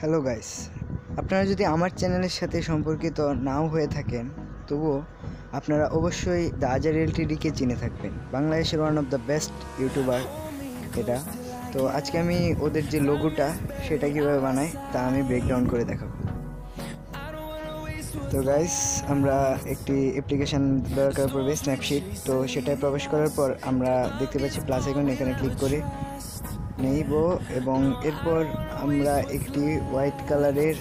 Hello guys আপনারা যদি আমার চ্যানেলের সাথে সম্পর্কিত নাও হয়ে থাকেন, তবুও আপনারা অবশ্যই দ্য আজার এলটিডিকে চিনে থাকবেন। বাংলাদেশের one of the best YouTuber এটা। তো আজকে আমি ওদের যে লোগোটা সেটা কীভাবে বানাই, তা আমি ব্রেকডাউন করে দেখাবো। তো গাইস আমরা একটি অ্যাপ্লিকেশান দরকার পড়বে স্ন্যাপশিট তো সেটায় প্রবেশ করার পর আমরা দেখতে পাচ্ছি প্লাস আইকন এখানে ক্লিক করে নেইব এবং এরপর আমরা একটি হোয়াইট কালারের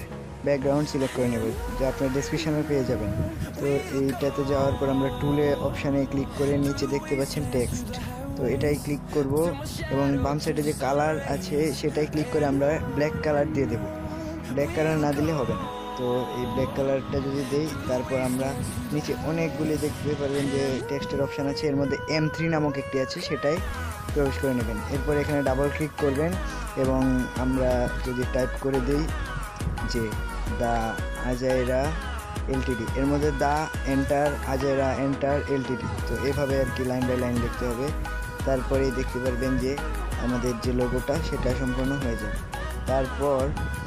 ব্যাকগ্রাউন্ড সিলেক্ট করে নেব, যা আপনার ডেসক্রিপশনে পেয়ে যাবেন। তো এইটাতে যাওয়ার পর আমরা টুলে অপশানে ক্লিক করে নিচে দেখতে পাচ্ছেন টেক্সট তো এটাই ক্লিক করব এবং বাম সাইডে যে কালার আছে, সেটাই ক্লিক করে আমরা ব্ল্যাক কালার দিয়ে দেব। ব্ল্যাক কালার না দিলে হবে না। তো এই ব্ল্যাক কালারটা যদি দেই, তারপর আমরা নিচে অনেকগুলি দেখতে পারবেন যে টেক্সটের অপশান আছে। এর মধ্যে এম থ্রি নামক একটি আছে, সেটাই প্রবেশ করে নেবেন। এরপর এখানে ডাবল ক্লিক করবেন এবং আমরা যদি টাইপ করে দিই যে দা আজাইরা এলটিডি এর মধ্যে দা এন্টার আজাইরা এন্টার এলটিডি তো এভাবে আর কি লাইন বাই লাইন দেখতে হবে। তারপরেই দেখতে পারবেন যে আমাদের যে লোগোটা সেটা সম্পূর্ণ হয়ে যাবে। তারপর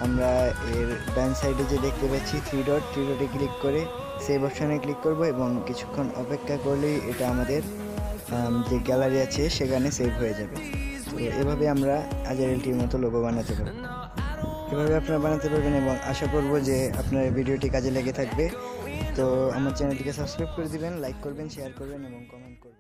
আমরা এর ডান সাইডে যে দেখতে পাচ্ছি থ্রি ডট থ্রি ডটে ক্লিক করে সেভ অপশানে ক্লিক করব এবং কিছুক্ষণ অপেক্ষা করলেই এটা আমাদের আম, যে গ্যালারি আছে, সেখানে সেভ হয়ে যাবে। তো এভাবে আমরা আজারেলটির মতো লোগো বানাতে পারব। এভাবে আপনারা বানাতে পারবেন এবং আশা করব যে আপনার ভিডিওটি কাজে লেগে থাকবে। তো আমার চ্যানেলটিকে সাবস্ক্রাইব করে দিবেন লাইক করবেন শেয়ার করবেন এবং কমেন্ট করবেন।